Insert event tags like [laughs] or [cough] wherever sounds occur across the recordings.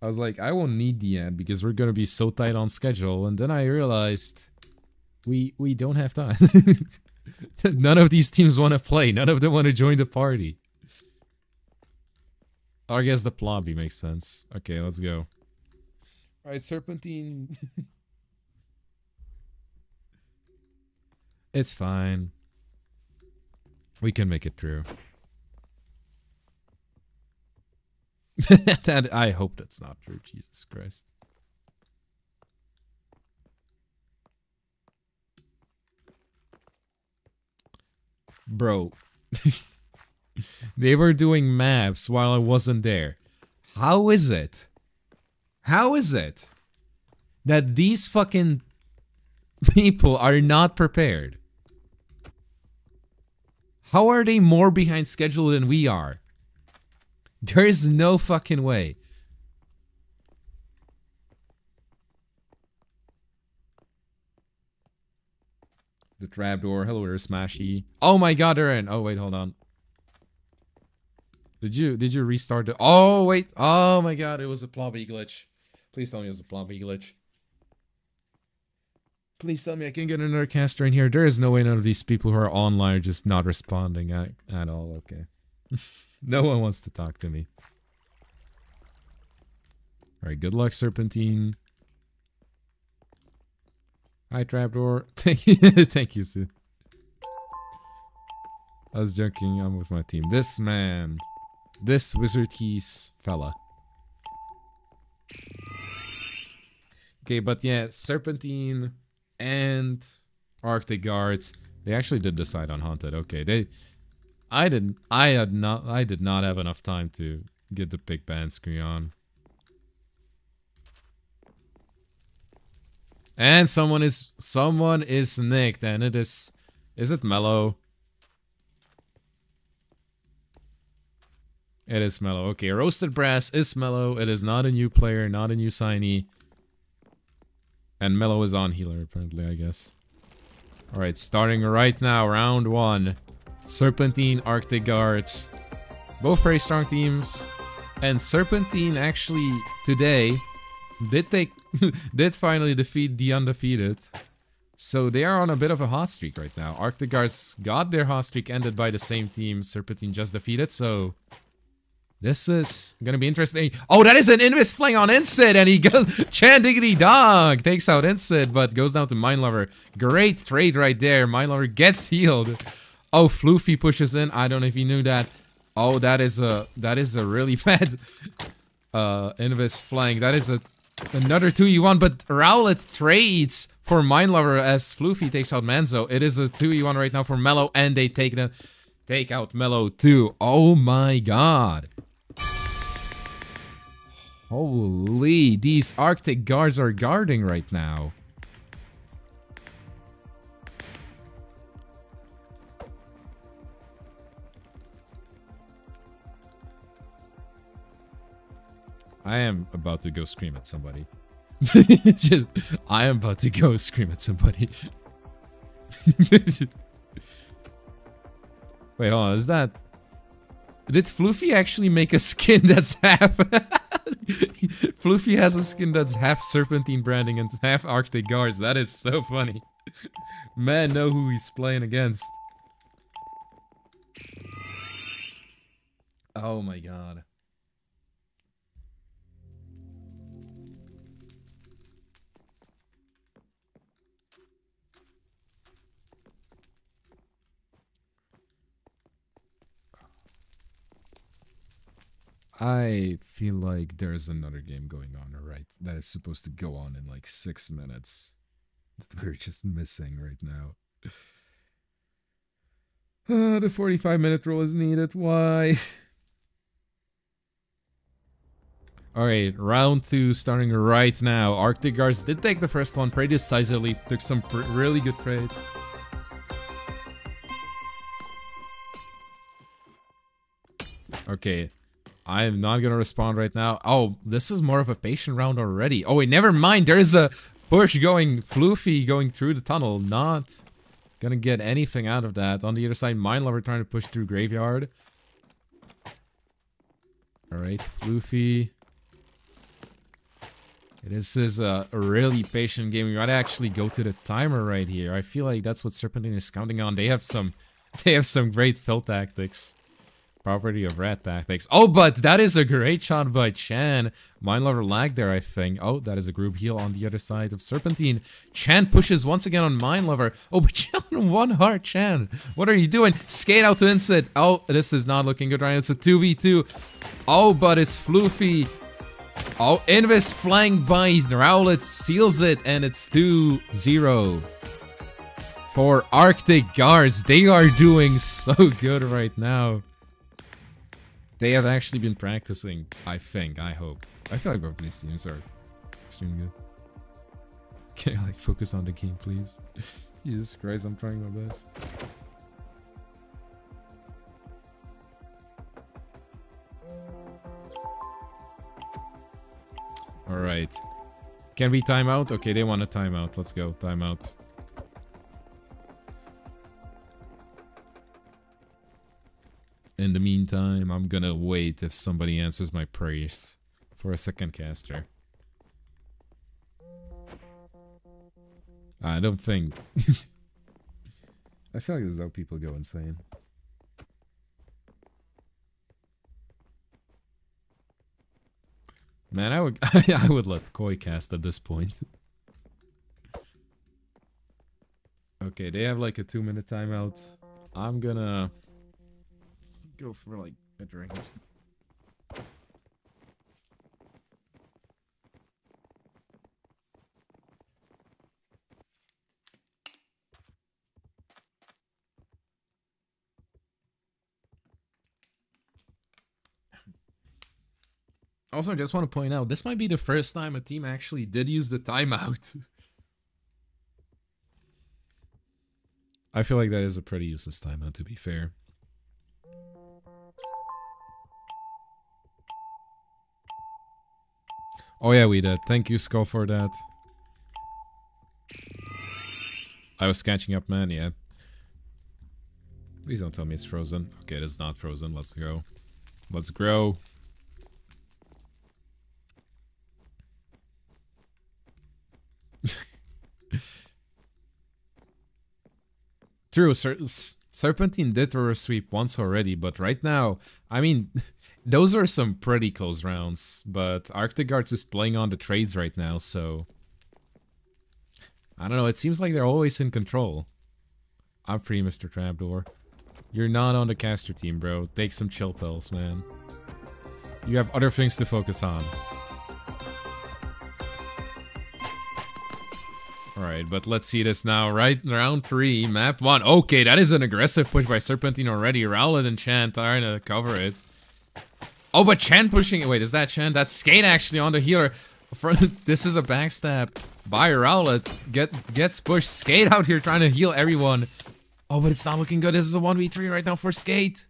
I was like, I won't need the ad because we're gonna be so tight on schedule. And then I realized we we don't have time. [laughs] None of these teams want to play. None of them want to join the party. I guess the Plobby makes sense. Okay, let's go. Alright, Serpentine. [laughs] it's fine. We can make it through. [laughs] that I hope that's not true. Jesus Christ. Bro. [laughs] they were doing maps while I wasn't there. How is it? How is it that these fucking people are not prepared? How are they more behind schedule than we are? [laughs] There is no fucking way. The trapdoor. Hello there, Smashy. Oh my god, they're in. Oh wait, hold on. Did you did you restart the Oh wait. Oh my god, it was a Plobby glitch. Please tell me it was a Plobby glitch. Please tell me I can get another caster in here. There is no way none of these people who are online are just not responding at, at all. Okay. [laughs] no one wants to talk to me. Alright, good luck, Serpentine. Hi, Trapdoor. [laughs] Thank you, [laughs] thank you, Sue. I was joking, I'm with my team. This man. This Wizard Keys fella. Okay, but yeah, Serpentine and Arctic Guards. They actually did decide on Haunted. Okay, they... I didn't... I had not... I did not have enough time to get the big band screen on. And someone is someone is nicked, and it is is it Mellow? It is Mellow. Okay, Roasted Brass is Mellow. It is not a new player, not a new signee. And Mellow is on healer, apparently, I guess. Alright, starting right now, round one. Serpentine, Arctic Guards. Both very strong teams. And Serpentine actually, today, did take [laughs] did finally defeat the undefeated. So they are on a bit of a hot streak right now. Arctic Guards got their hot streak ended by the same team Serpentine just defeated, so... This is gonna be interesting. Oh, that is an Invis fling on Incid, and he goes... [laughs] Chan Diggity Dog takes out Incid, but goes down to Mindlover. Great trade right there. Mindlover gets healed. Oh, Floofy pushes in. I don't know if you knew that. Oh, that is a... That is a really [laughs] bad... Uh, Invis flank. That is a Another 2e1, but Rowlet trades for Mindlover as Floofy takes out Manzo. It is a 2e1 right now for Mellow, and they take the take out Mellow too. Oh my god. Holy, these Arctic guards are guarding right now. I am about to go scream at somebody. it's [laughs] just, I am about to go scream at somebody. [laughs] Wait, hold on, is that... Did Floofy actually make a skin that's half... [laughs] Floofy has a skin that's half Serpentine branding and half Arctic Guards. That is so funny. Man, know who he's playing against. Oh my god. I feel like there's another game going on, right? That is supposed to go on in like six minutes. That we're just missing right now. Uh, [sighs] the 45 minute rule is needed. Why? [laughs] Alright, round two starting right now. Arctic Guards did take the first one pretty decisively, took some really good trades. Okay, I am not gonna respond right now. Oh, this is more of a patient round already. Oh wait, never mind. There is a push going, floofy going through the tunnel. Not gonna get anything out of that. On the other side, Mindlover trying to push through Graveyard. Alright, Floofy. This is a really patient game. We might actually go to the timer right here. I feel like that's what Serpentine is counting on. They have some, [laughs] they have some great fill tactics. Property of red tactics. Oh, but that is a great shot by Chan. Mind Lover lag there, I think. Oh, that is a group heal on the other side of Serpentine. Chan pushes once again on Mind Lover. Oh, [laughs] but Chan, one heart, Chan. What are you doing? Skate out to Insit. Oh, this is not looking good, right? It's a 2v2. Oh, but it's Floofy. Oh, Invis flanked by Rowlet seals it, and it's 2-0. For Arctic Guards, they are doing so good right now. They have actually been practicing, I think, I hope. I feel like both these teams are extremely good. [laughs] Can I like focus on the game, please? [laughs] Jesus Christ, I'm trying my best. Alright. Can we time out? Okay, they want a timeout. Let's go. Timeout. In the meantime, I'm gonna wait if somebody answers my prayers for a second caster. I don't think... [laughs] I feel like this is how people go insane. Man, I would [laughs] I would let Koi cast at this point. okay, they have like a two minute timeout. I'm gonna go for like a drink. Also, I just want to point out, this might be the first time a team actually did use the timeout. [laughs] I feel like that is a pretty useless timeout, to be fair. Oh yeah, we did. Thank you, Skull, for that. I was catching up, man, yeah. Please don't tell me it's frozen. Okay, it is not frozen. Let's go. Let's grow. [laughs] True, Ser Serpentine did a sweep once already, but right now, I mean, [laughs] those are some pretty close rounds, but Arctic Guards is playing on the trades right now, so... I don't know, it seems like they're always in control. I'm free, Mr. Trapdoor. You're not on the caster team, bro. Take some chill pills, man. You have other things to focus on. Alright, but let's see this now. Right, round three, map one. Okay, that is an aggressive push by Serpentine already. Rowlet and Chant trying to uh, cover it. Oh, but Chant pushing it. Wait, is that Chant? That's Skate actually on the healer. [laughs] this is a backstab by Rowlet. Get, gets pushed. Skate out here trying to heal everyone. Oh, but it's not looking good. This is a 1v3 right now for Skate.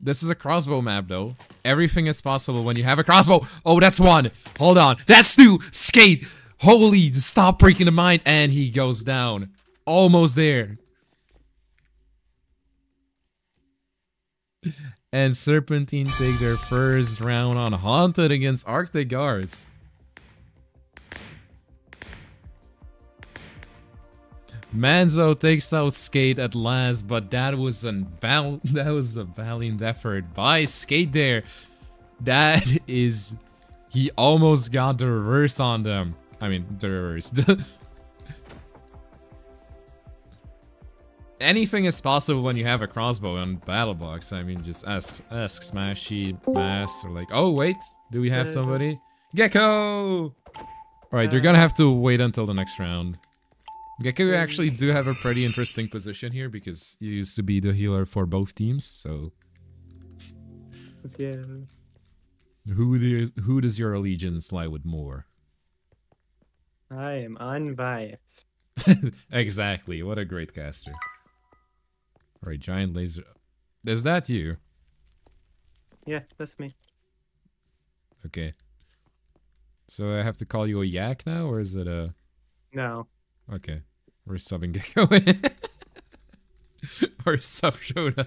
This is a crossbow map, though. Everything is possible when you have a crossbow. Oh, that's one. Hold on. That's two. Skate. Holy, stop breaking the mind. And he goes down. Almost there. And Serpentine take their first round on Haunted against Arctic Guards. Manzo takes out Skate at last, but that was a [laughs] that was a valiant effort by Skate there. That is he almost got the reverse on them. I mean, the reverse. [laughs] Anything is possible when you have a crossbow on Battle Box. I mean, just ask ask Smashy, Mass, or like, oh wait, do we have somebody? Gecko! Alright, you're gonna have to wait until the next round. Gecko actually do have a pretty interesting position here because you used to be the healer for both teams, so... Yeah. Who, do, who does your allegiance lie with more? I am unbiased. [laughs] exactly. What a great caster. Alright, giant laser. Is that you? Yeah, that's me. Okay. So I have to call you a yak now, or is it a... No. Okay. We're subbing Gecko or sub Shota.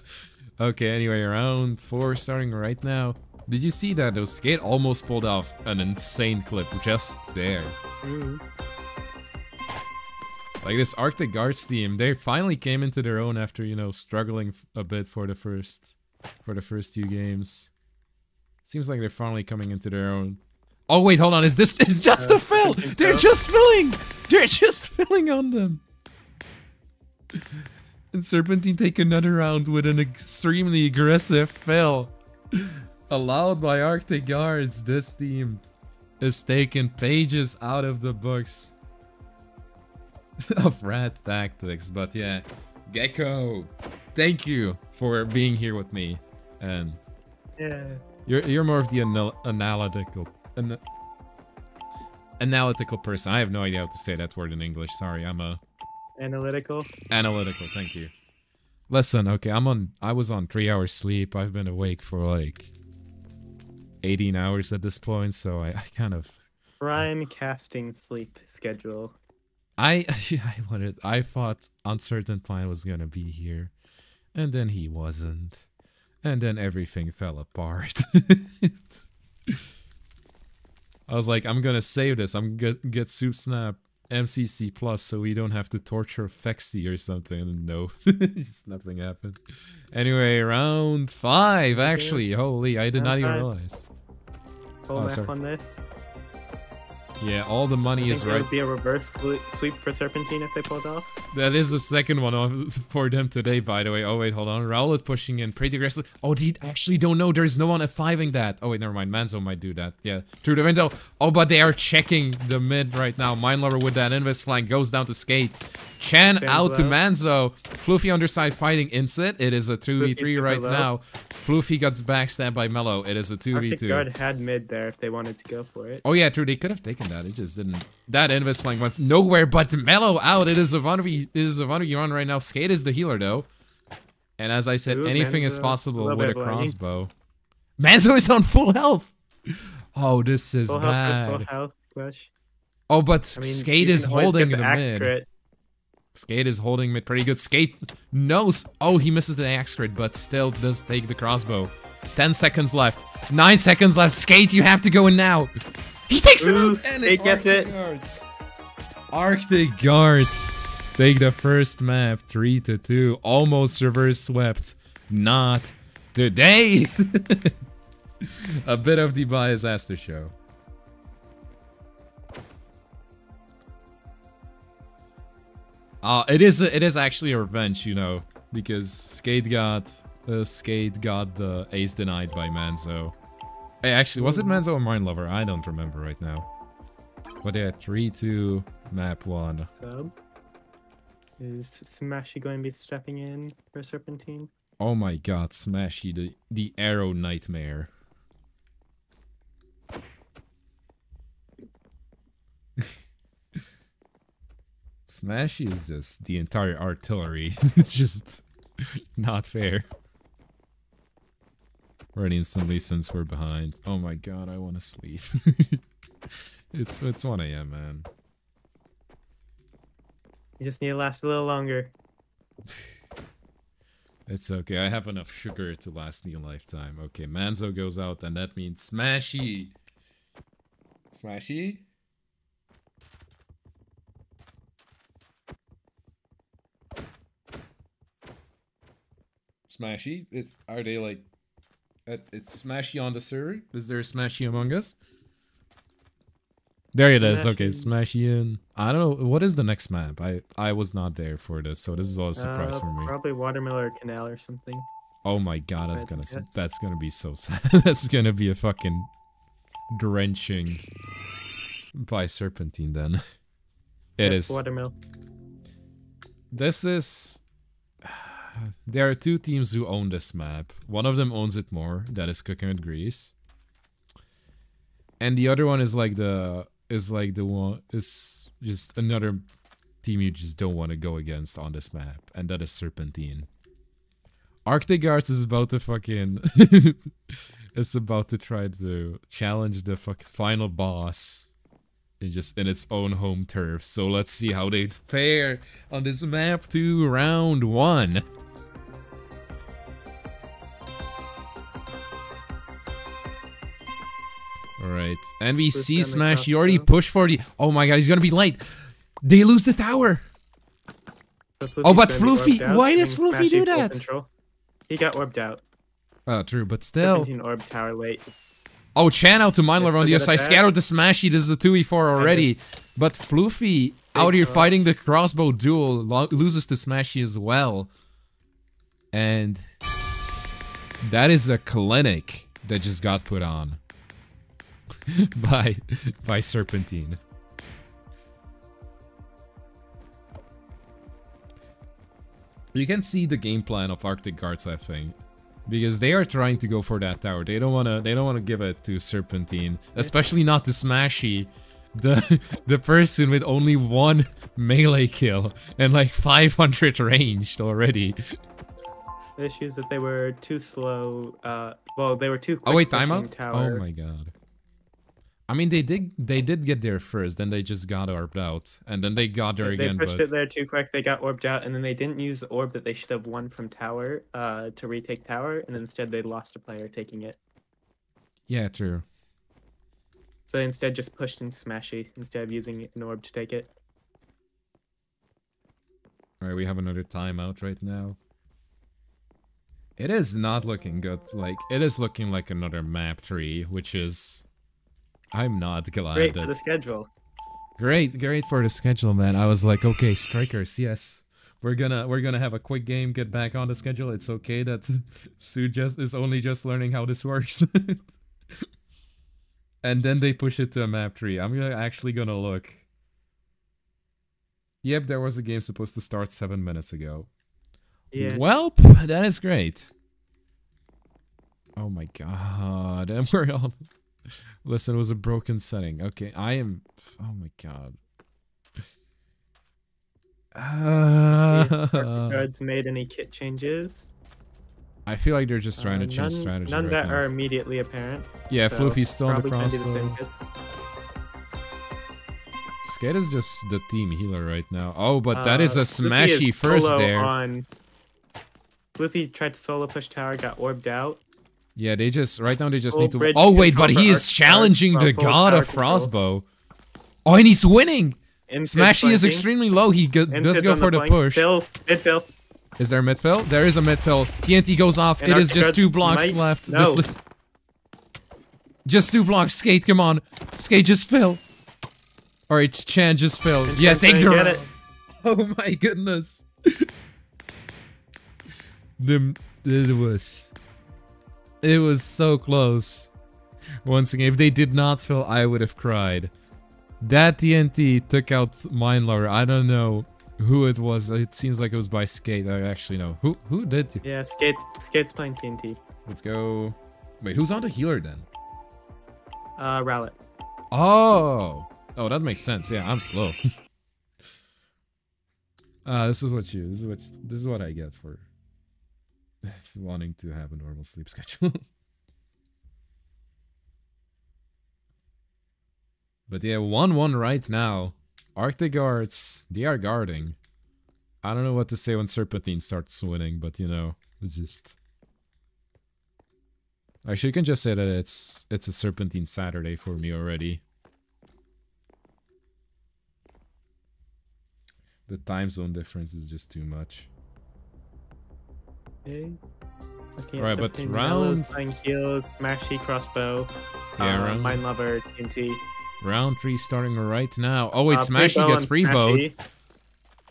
Okay, anyway, round four starting right now. Did you see that? Those skate almost pulled off an insane clip just there. Ooh. Like this Arctic Guards team, they finally came into their own after you know struggling a bit for the first for the first two games. Seems like they're finally coming into their own. Oh wait, hold on. Is this is just Uh, a fill? They're just filling. They're just filling on them. And Serpentine take another round with an extremely aggressive fill. Allowed by Arctic Guards, this team is taking pages out of the books [laughs] of rat tactics. But yeah, Gecko, thank you for being here with me. And Yeah. you're you're more of the anal- analytical an- analytical person. I have no idea how to say that word in English. Sorry, I'm a Analytical. analytical. Thank you. Listen, okay, I'm on. I was on three hours sleep. I've been awake for like 18 hours at this point, so I, I kind of Prime casting sleep schedule. I [laughs] I wanted I thought Uncertain Plan was gonna be here, and then he wasn't, and then everything fell apart. [laughs] I was like, I'm gonna save this. I'm gonna get Soup Snap MCC plus so we don't have to torture Fexy or something. And [laughs] no, just nothing happened. Anyway, round five. Actually, holy, I did Round not even five. realize. Full Oh, sorry. on this. Yeah, all the I money think is there right. would be a reverse sweep for Serpentine if they pulled off. That is the second one [laughs] for them today, by the way. Oh, wait, hold on. Is pushing in pretty aggressively. Oh, they actually don't know. There's no one F5ing that. Oh, wait, never mind. Manzo might do that. Yeah, through the window. Oh, but they are checking the mid right now. Mindlover with that invis flank goes down to Skate. Chan out to. Manzo. Floofy underside fighting Insit. It is a 2v3 super right now. Floofy gets backstabbed by Mello. It is a 2v2. Guard had mid there if they wanted to go for it. Oh yeah, true. They could have taken that. It just didn't. That invis flank went nowhere. But Mellow out. It is a Vanvi. It is a Vanvi run right now. Skate is the healer though. And as I said, Ooh, anything is Manzo, a possible with a crossbow. Manzo is on full health. Oh, this is Full health, first full bad. health, Clutch. Oh, but I mean, Skate is holding get the, mid. crit. Skate is holding mid pretty good. Skate knows. Oh, he misses the axe crit, but still does take the crossbow. 10 seconds left. 9 seconds left. Skate, you have to go in now. He takes it Ooh, out. And Skate gets Arctic it. Guards. Arctic Guards take the first map 3 to 2. Almost reverse swept. Not today. [laughs] A bit of the bias Aster show. Uh, it is it is actually a revenge, you know, because Skate got uh, Skate got the ace denied by Manzo. Hey, actually, was it Manzo or Mind Lover? I don't remember right now. But yeah, three two map one. Sub. Is Smashy going to be stepping in for Serpentine? Oh my God, Smashy the the arrow nightmare. [laughs] Smashy is just the entire artillery. [laughs] it's just not fair. Right instantly since we're behind. Oh my god, I want to sleep. [laughs] it's it's 1 a.m. man. You just need to last a little longer. [sighs] It's okay. I have enough sugar to last me a lifetime. Okay, Manzo goes out, and that means Smashy. Smashy? Smashy? Is are they like? At, it's Smashy on the server. Is there a Smashy among us? There it is. Okay, Smashy. Smashy in. I don't know what is the next map. I I was not there for this, so this is all a surprise Uh, for me. Probably Watermiller Canal or something. Oh my god, that's gonna guess. that's gonna be so [laughs] sad. that's gonna be a fucking drenching by Serpentine then. [laughs] It Yep, is. Watermill. This is. There are two teams who own this map. One of them owns it more. That is Cooking with Grease. And the other one is like the is like the one is just another team you just don't want to go against on this map, and that is Serpentine. Arctic Guards is about to fucking [laughs] is about to try to challenge the fuck final boss in just in its own home turf. So let's see how they fare on this map to round one. Alright. Gonna smash. You already pushed for the. Oh my god, he's gonna be late. They lose the tower. So Oh, but Floofy's gonna be Floofy- why does Floofy do that? Control. He got orbed out. Oh, true, but still. Serpentine orb tower late. Oh, Chan out to Mind Let's Lover on the other side. Scattered the Smashy. This is a 2v4 already. But Floofy out here fighting the crossbow duel lo- loses to Smashy as well. And that is a clinic that just got put on [laughs] by by Serpentine. You can see the game plan of Arctic Guards, I think. Because they are trying to go for that tower. They don't wanna they don't wanna give it to Serpentine. Especially not to Smashy. The [laughs] the person with only one melee kill and like 500 ranged already. The issue is that they were too slow. Uh, well, they were too. Quick Oh wait, pushing timeout? Tower. Oh my god. I mean they did they did get there first, then they just got orbed out. And then they got there They again, pushed but it there too quick. They got orbed out, and then they didn't use the orb that they should have won from tower uh, to retake tower, and instead they lost a player taking it. Yeah, true. So they instead just pushed in Smashy instead of using an orb to take it. Alright, we have another timeout right now. It is not looking good. Like, it is looking like another map 3, which is... I'm not glad Great that... for the schedule. Great, great for the schedule, man. I was like, okay, strikers, yes. We're gonna we're gonna have a quick game, get back on the schedule. It's okay that [laughs] Sue just is only just learning how this [laughs] works. and then they push it to a map tree. I'm gonna actually gonna look. Yep, there was a game supposed to start seven minutes ago. Yeah. Well, that is great. Oh my god, [laughs] and we're on. Listen, it was a broken setting. Okay, I am. Oh my god. Uh, Guards [laughs] made any kit changes. I feel like they're just trying Uh, to change none, strategy None right that now. are immediately apparent. yeah, so Floofy's still on the probably gonna the same crossbow. Skate is just the team healer right now. Oh, but that Uh, is a smashy is first there. On... Floofy tried to solo push tower, got orbed out. Yeah, they just right now they just Full need to. Oh wait, but he is challenging the god of crossbow. Oh, and he's winning. In Smashy is extremely low. He does go for the flank. push. Phil, mid Phil. Is there a midfill? There is a midfill. TNT goes off. And it is just two blocks might- left. no. Just two blocks. Skate, come on. Skate, just fill. Alright, Chan, just fill. And yeah, take the get it. [laughs] Oh my goodness. [laughs] the, it was. It was so close. Once again, if they did not fill, I would have cried. That TNT took out Mindlover. I don't know who it was. It seems like it was by Skate. I actually know. Who who did? Yeah, skates skates playing TNT. Let's go. Wait, who's on the healer then? Uh, Rowlet. Oh. Oh, that makes sense. Yeah, I'm slow. [laughs] uh, this is what you. This is what. This is what I get for wanting to have a normal sleep schedule. [laughs] but yeah, one-one right now. Arctic guards, they are guarding. I don't know what to say when Serpentine starts winning, but you know, it's just. Actually, you can just say that it's it's a Serpentine Saturday for me already. The time zone difference is just too much. Okay. Looking at Alright, but round- Playing heals, Mashy crossbow. Yeah, uh, round- Mind Lover, TNT. Round three starting right now. Oh wait, uh, Smashy gets free Smashy.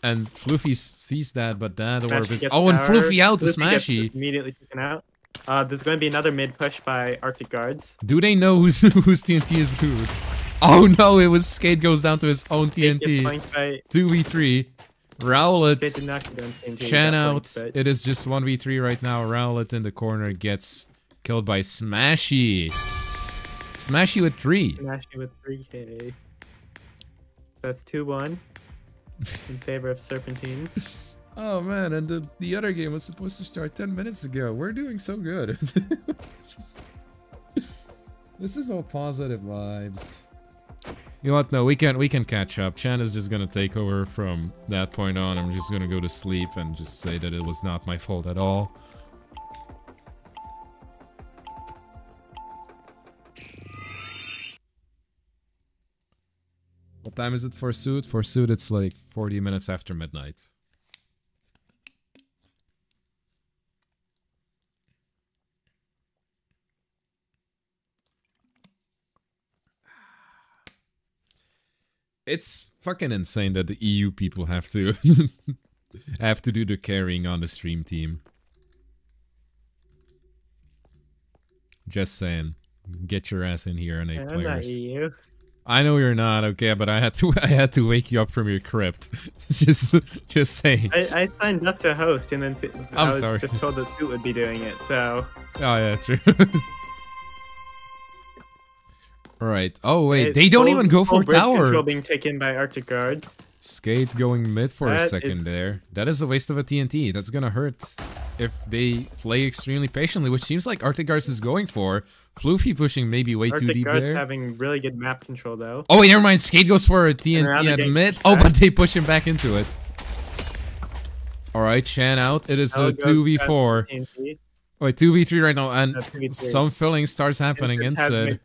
and Floofy sees that, but that orb is. Oh, and. Floofy out to Smashy. Immediately taken out. Uh, there's going to be another mid push by Arctic Guards. Do they know who's [laughs] whose TNT is whose? Oh no, it was Skate goes down to his own TNT. Two v three. Rowlet, did not get on TNT. he Chan out. It is just one v three right now. Rowlet in the corner gets killed by Smashy. Smashy with three. Smashy with 3k. So that's 2 1 in favor of Serpentine. [laughs] Oh man, and the, the other game was supposed to start 10 minutes ago. We're doing so good. [laughs] Just- [laughs] this is all positive vibes. You know what? No, we can we can catch up. Chan is just gonna take over from that point on. I'm just gonna go to sleep and just say that it was not my fault at all. What time is it for Suit? For Suit, it's like 40 minutes after midnight. It's fucking insane that the EU people have to [laughs] have to do the carrying on the stream team. Just saying. Get your ass in here and I'm not players. EU. I know you're not okay, but I had to [laughs] I had to wake you up from your crypt. [laughs] just just saying. I, I signed up to host and then th- I I'm was sorry. just told that Scoot would be doing it. So Oh yeah, true. Alright. Oh wait, It's they don't even go for tower. Control being taken by Arctic guards. Skate going mid for a second is- there. That is a waste of a TNT. That's gonna hurt if they play extremely patiently, which seems like Arctic Guards is going for. Floofy pushing maybe way too Arctic deep guards there. having really good map control though. Oh wait, never mind. Skate goes for a TNT at mid. Oh, [laughs] but they push him back into it. Alright, Chan out. It is a 2v4. TNT. Wait, 2v3 right now, and 2v3. some filling starts happening inside.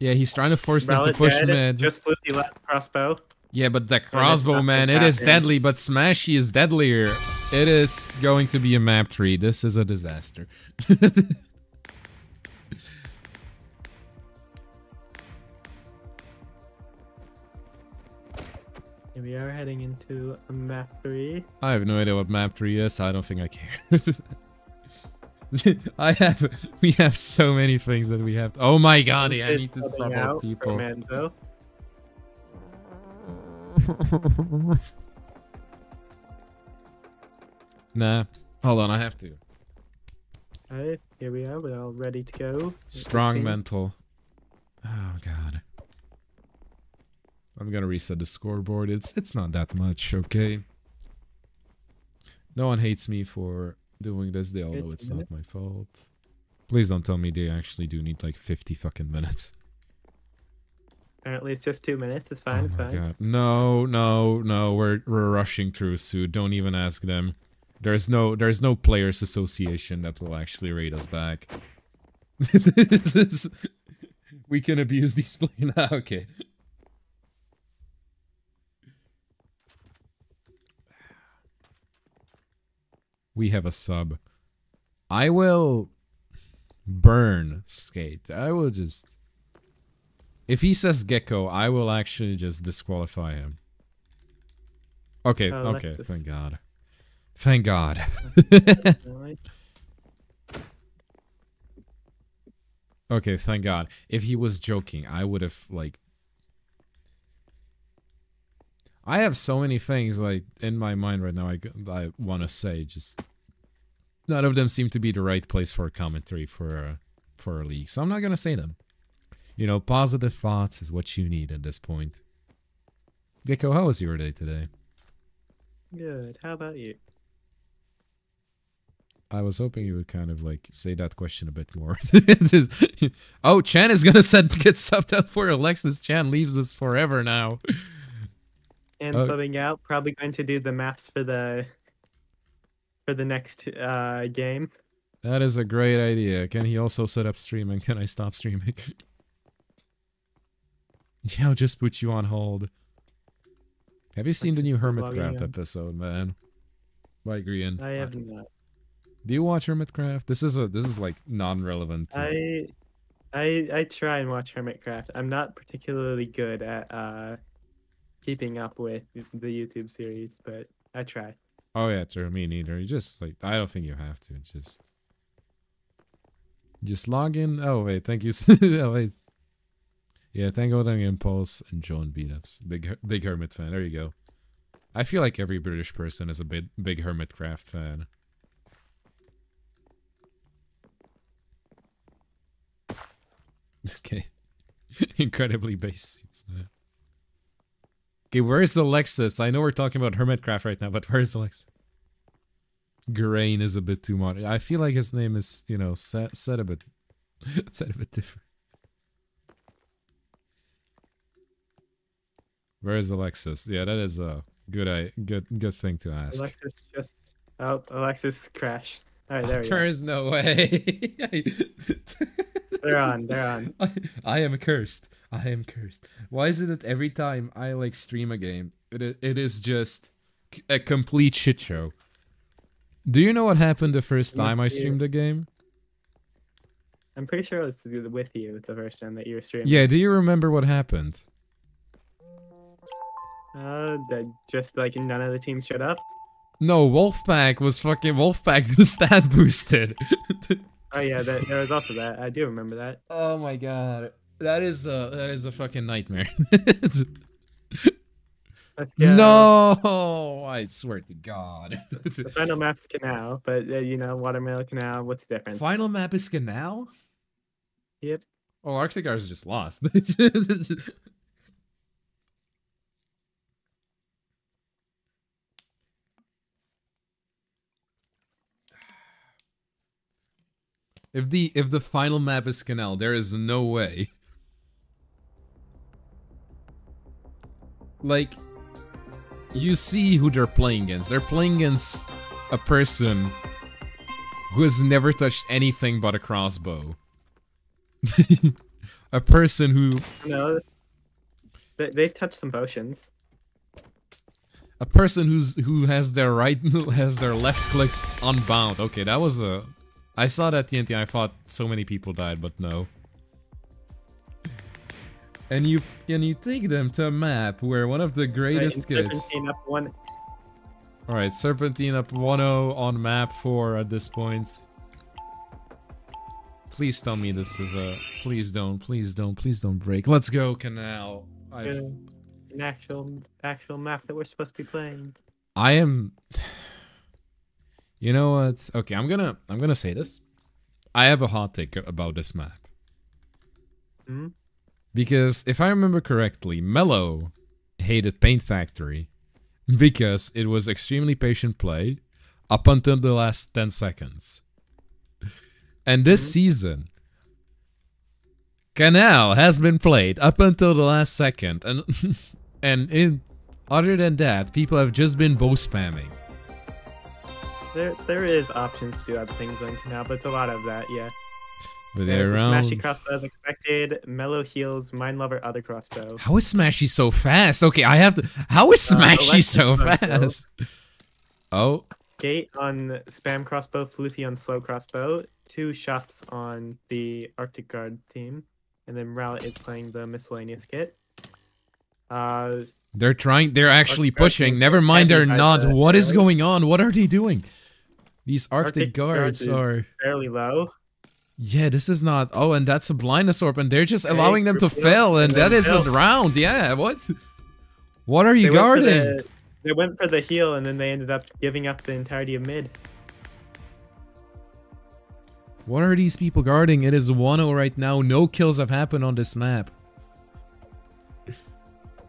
Mid control. Yeah, he's trying to force them to push dead, mid. Just Floofy left crossbow. Yeah, but the crossbow, not man, it is deadly, but Smashy is deadlier. It is going to be a map tree. This is a disaster. [laughs] We are heading into a map three. I have no idea what map tree is. I don't think I care. [laughs] [laughs] I have, we have so many things that we have. To, oh my god, I need to subbing sub out out people. Manzo. [laughs] Nah, hold on, I have to. Alright, here we are. We're all ready to go. Strong mental. Oh god. I'm gonna reset the scoreboard. It's it's not that much, okay? No one hates me for doing this. They all know 50 it's not my fault. Please don't tell me they actually do need like 50 fucking minutes. Apparently, it's just two minutes. It's fine. oh it's fine. god. No, no, no. We're we're rushing through Sue. Don't even ask them. There's no there's no players association that will actually rate us back. [laughs] we can abuse these play now. [laughs] Okay. We have a sub. I will burn skate. I will just if he says gecko, I will actually just disqualify him. Okay, okay, thank God. Thank God. [laughs] Okay, thank God. If he was joking, I would have like I have so many things like in my mind right now I, I want to say just none of them seem to be the right place for a commentary for a, for a league. So I'm not going to say them. You know, positive thoughts is what you need at this point. Gecko, how was your day today? Good. How about you? I was hoping you would kind of like say that question a bit more. [laughs] oh, Chan is gonna set, get subbed out for Alexis. Chan leaves us forever now. And Oh. subbing out, probably going to do the maps for the for the next uh game. That is a great idea. Can he also set up streaming? Can I stop streaming? [laughs] yeah, I'll just put you on hold. Have you seen the new Hermitcraft episode, man? By Grian. I have not. Do you watch Hermitcraft? This is a this is like non-relevant. I I I try and watch Hermitcraft. I'm not particularly good at uh keeping up with the YouTube series, but I try. Oh yeah, true. Me neither. You just like I don't think you have to. Just just log in. Oh wait, thank you. [laughs] oh wait. Yeah, thank God I'm Impulse and John Beatups. Big big Hermit fan. There you go. I feel like every British person is a big big Hermitcraft fan. [laughs] Okay. [laughs] Incredibly now. Okay, where's Alexis? I know we're talking about Hermitcraft right now, but [laughs] where's Alexis? Grian is a bit too modern. I feel like his name is, you know, set, set a bit, [laughs] set a bit different. Where is Alexis? Yeah, that is a good, I good, good thing to ask. Alexis just oh Alexis crashed. Alright, there we [laughs] there go. is no way. [laughs] They're on. They're on. [laughs] I, I am cursed. I am cursed. Why is it that every time I like stream a game, it it is just a complete shit show? Do you know what happened the first time I streamed a game? I'm pretty sure it was with you the first time that you were streaming. Yeah, do you remember what happened? Uh, that just like none of the teams showed up. No, Wolfpack was fucking Wolfpack the stat boosted. [laughs] Oh yeah, that, there was also that. I do remember that. oh my god. That is a that is a fucking nightmare. [laughs] Let's go. No, I swear to God. The final map's canal, but uh, you know, watermelon canal. What's the difference? Final map is Canal? Yep. Oh, Arctic Arts just lost. [laughs] if the if the final map is Canal, there is no way. Like you see who they're playing against. They're playing against a person who has never touched anything but a crossbow. [laughs] a person who No. They, they've touched some potions. a person who's who has their right [laughs] has their left click unbound. Okay, that was a I saw that TNT I thought so many people died, but no. And you and you take them to a map where one of the greatest and kids Serpentine up one. Alright, Serpentine up 1-0 on map 4 at this point. Please tell me this is a... Please don't, please don't, please don't break. Let's go, Canal. I uh, An actual actual map that we're supposed to be playing. I am... You know what? Okay, I'm gonna I'm gonna say this. I have a hot take about this map. Hmm? Because if I remember correctly, Mello hated Paint Factory because it was extremely patient play up until the last 10 seconds. And this Mhm. season, Canal has been played up until the last second, and [laughs] and in, other than that, people have just been bow spamming. There there is options to do other things on canal, but it's a lot of that. Yeah. But There's they're a around. smashy crossbow as expected. Mellow heals, mind lover, other crossbow. How is Smashy so fast? Okay, I have to. How is Uh, Smashy so fast? Oh, Gate on spam crossbow, Floofy on slow crossbow. Two shots on the Arctic Guard team, and then Rowlet is playing the miscellaneous kit. Uh, They're trying. They're actually Arctic pushing. Never mind. They're not. What is going on? What are they doing? These Arctic, Guards guards are. fairly low. Yeah, this is not. Oh, and that's a blindness orb, and they're just Okay, allowing them to fail, and and that isn't round. Yeah, what? What are you They went guarding? the- They went for the heal, and then they ended up giving up the entirety of mid. What are these people guarding? It is 1-0 right now. No kills have happened on this map.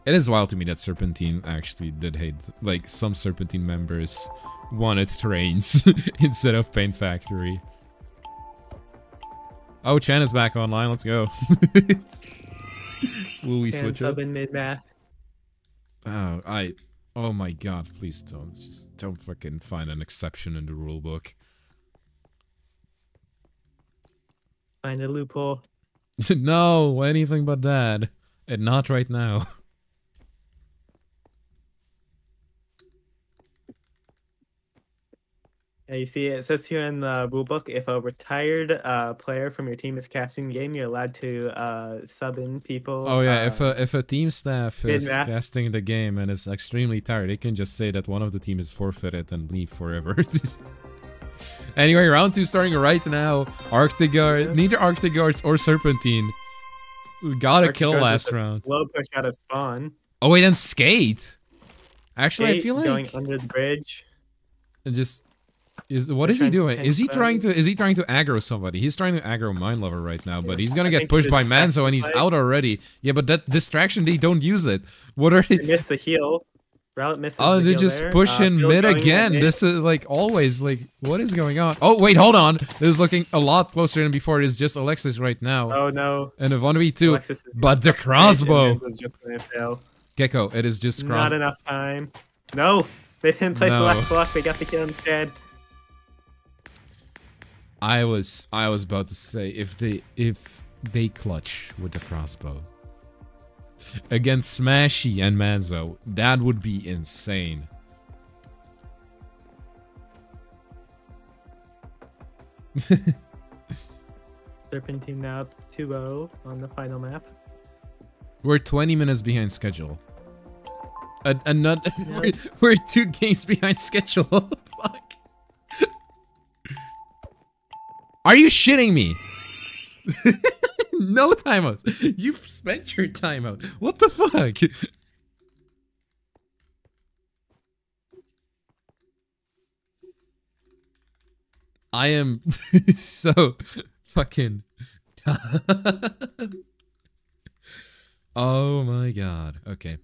It is wild to me that Serpentine actually did hate, like, some Serpentine members wanted trains [laughs] instead of Paint Factory. Oh, Chan is back online. Let's go. [laughs] Will we And switch sub up? in mid map. Oh, ah, I... Oh my god, please don't. Just don't fucking find an exception in the rulebook. Find a loophole. [laughs] no, anything but that. And not right now. Yeah, you see, it says here in the rule book, if a retired uh, player from your team is casting the game, you're allowed to uh, sub in people. Oh yeah, uh, if a if a team staff is mid-map. casting the game and is extremely tired, they can just say that one of the team is forfeited and leave forever. [laughs] anyway, round two starting right now. Arctic Guard, neither Arctic Guards or Serpentine got a kill last round. Low push out of spawn. Oh wait, and Skate. Actually, I feel like going under the bridge. just is what is he doing? Is he trying to is he trying to aggro somebody? He's trying to aggro Mind Lover right now, but he's gonna get pushed by Manzo and he's out already. Yeah, but that distraction they don't use it. What are They miss the heal. Rowlet misses. Oh, they're just there. pushing Uh, mid again. This is like always like what is going on? Oh wait, hold on. This is looking a lot closer than before. It is just Alexis right now. Oh no. And a 1v2. But the crossbow. Is just fail. Gecko, it is just Not enough time. No, they didn't play No. the last block. They got the kill instead. I was I was about to say if they if they clutch with the crossbow. Against Smashy and Manzo, that would be insane. [laughs] Serpentine now up 2-0 on the final map. We're 20 minutes behind schedule. A, another, [laughs] we're, we're two games behind schedule. [laughs] Fuck. Are you shitting me? [laughs] no timeouts. You've spent your timeout. What the fuck? I am [laughs] so fucking [laughs] Oh my god. Okay.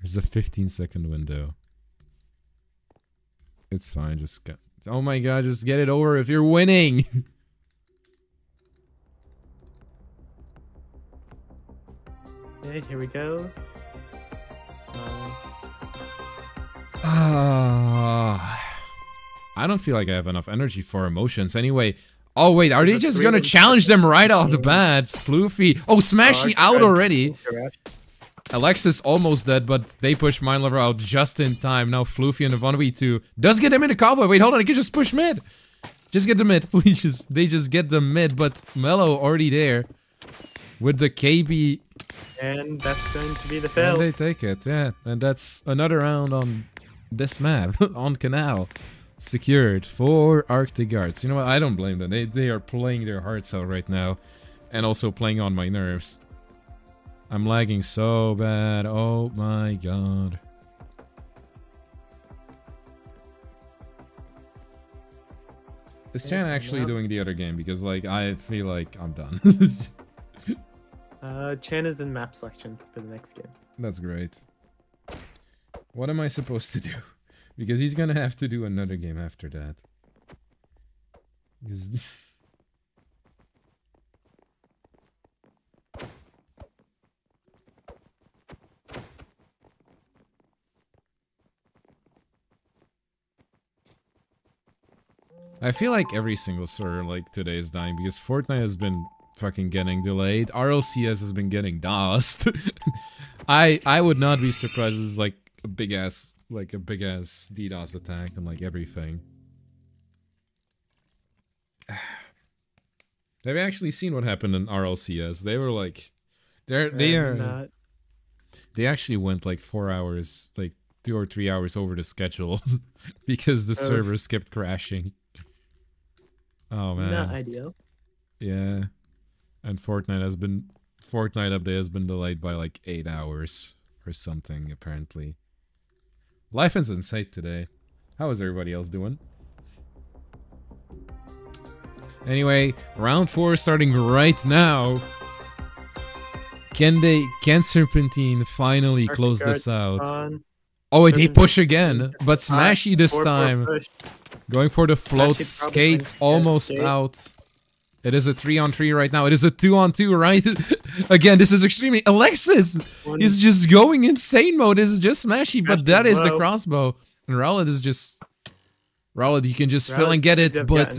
There's a 15 second window. It's fine, just get Oh my god, just get it over if you're winning. [laughs] okay, here we go. Uh, I don't feel like I have enough energy for emotions. Anyway, oh wait, are they just gonna challenge them right off the bat? Floofy. Oh, Smashy out already. Alexis almost dead, but they push Mindlover out just in time. Now Floofy and the 1v2 does get him in the combo. Wait, hold on, I can just push mid. Just get the mid, [laughs] please. Just, they just get the mid, but Mellow already there with the KB. And that's going to be the fail. And they take it, yeah. And that's another round on this map [laughs] on Canal secured for Arctic Guards. You know what? I don't blame them. They, they are playing their hearts out right now and also playing on my nerves. I'm lagging so bad. Oh my god. Is Chan actually doing the other game? Because, like, I feel like I'm done. [laughs] uh, Chan is in map selection for the next game. That's great. What am I supposed to do? [laughs] Because he's gonna have to do another game after that. [laughs] I feel like every single server like today is dying because Fortnite has been fucking getting delayed. RLCS has been getting DOSed. [laughs] I I would not be surprised if it's like a big ass like a big ass DDoS attack on like everything. [sighs] Have you actually seen what happened in RLCS? They were like, they're they are not. They actually went like four hours, like two or three hours over the schedule [laughs] because the oh. servers kept crashing. Oh man, not ideal. Yeah, and Fortnite has been Fortnite update has been delayed by like eight hours or something apparently. Life is insane today. How is everybody else doing? Anyway, round four starting right now. Can they, can Serpentine finally close this out? On. Oh, wait, they push again, but Smashy this time. Going for the float skate, almost out. It is a 3 on 3 right now. It is a 2 on 2, right? [laughs] Again, this is extremely... Alexis is just going insane mode. This is just smashy, but that is the crossbow. And Rowlet is just... Rowlet, you can just fill and get it, but...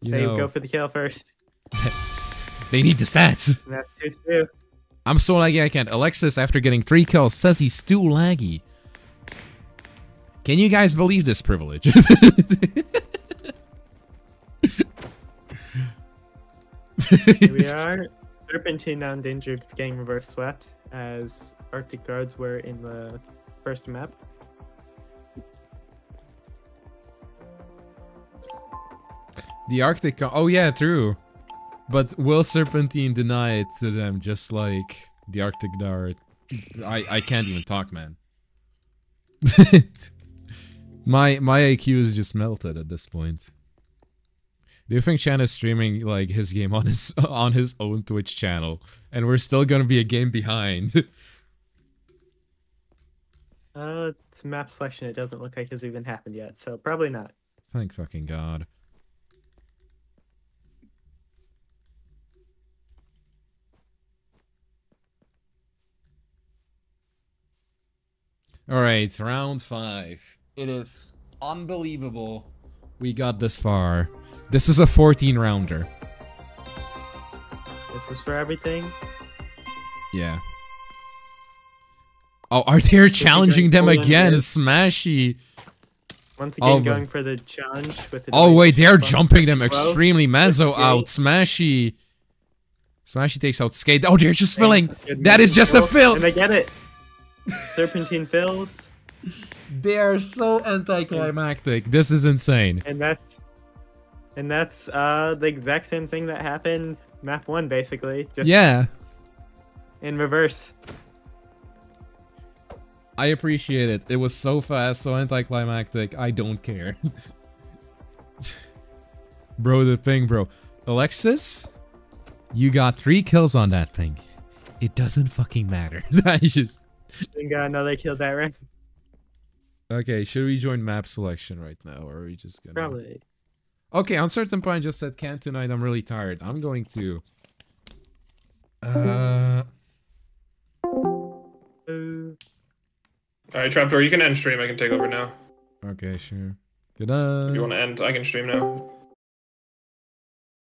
You they know, go for the kill first. [laughs] they need the stats. that's 2 2. I'm so laggy I can't. Alexis, after getting 3 kills, says he's still laggy. Can you guys believe this privilege? We [laughs] are. Serpentine now endangered getting reverse swept as Arctic Guards were in the first map. The Arctic... Oh yeah, true. But will Serpentine deny it to them just like the Arctic Dart? I, I can't even talk, man. [laughs] my my IQ is just melted at this point. Do you think Chan is streaming like his game on his [laughs] on his own Twitch channel, and we're still gonna be a game behind? [laughs] uh, it's map selection. It doesn't look like has even happened yet, so probably not. Thank fucking god. All right, round five. It is unbelievable we got this far. This is a 14 rounder. This is for everything. Yeah. Oh, are they challenging them again? Smashy. Once Oh, again, but- going for the challenge with the. Oh wait, they're jumping them extremely. Manzo out. Smashy. Smashy takes out Skate. Oh, they're just filling. That is just a Fill, fill. And they get it. Serpentine fills, They are so anticlimactic. This is insane. and that's and that's uh the exact same thing that happened map one basically, just Yeah, in reverse. I appreciate it. It was so fast, so anticlimactic. I don't care. [laughs] bro, the thing, bro. Alexis, you got three kills on that thing. It doesn't fucking matter. [laughs] I just. And got another kill that round. Okay, should we join map selection right now, or are we just gonna? Probably. Okay, Uncertain Point just said can't tonight. I'm really tired. I'm going to. Uh, Ooh. All right, Trapdoor, you can end stream. I can take over now. okay, sure. Good night. If you want to end, I can stream now.